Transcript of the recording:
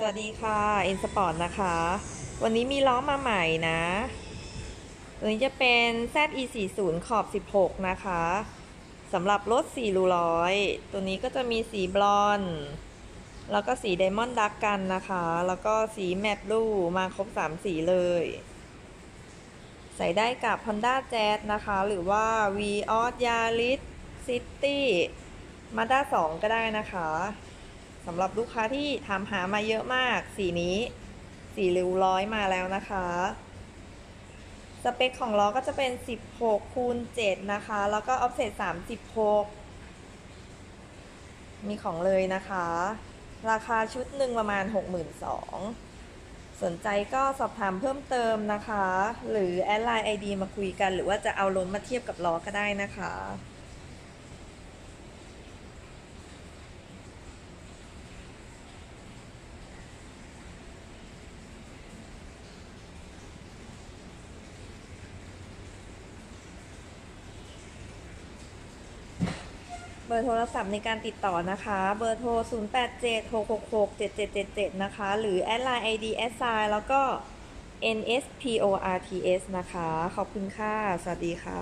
สวัสดีค่ะเอ็นสปอร์ตนะคะ วันนี้มีล้อมาใหม่นะตัวนี้จะเป็น ZE40 ขอบ 16 นะคะสำหรับรถ4รูร้อย ตัวนี้ก็จะมีสีบรอนซ์แล้วก็สี diamond dark gun นะคะ แล้วก็สี matte blue มาครบ 3 สีเลย ใส่ได้กับ Honda Jazz นะคะ หรือว่า Vios Yaris City Mazda 2ก็ได้นะคะ สำหรับลูกค้าที่ถามหามาเยอะมาก สีนี้ สีริ้วร้อยมาแล้วนะคะ สเปคของล้อก็จะเป็น 16คูณ7นะคะ แล้วก็ออฟเซต36 มีของเลยนะคะ ราคาชุดหนึ่งประมาณ 62,000สนใจก็สอบถามเพิ่มเติมนะคะ หรือแอดไลน์ ID มาคุยกัน หรือว่าจะเอาล้นมาเทียบกับล้อก็ได้นะคะ เบอร์โทรศัพท์ในการติดต่อนะคะ เบอร์โทร 0876667777 นะคะ หรือแอดไลน์ ID แอดไซแล้วก็ NSPORTS นะคะ ขอบคุณค่ะ สวัสดีค่ะ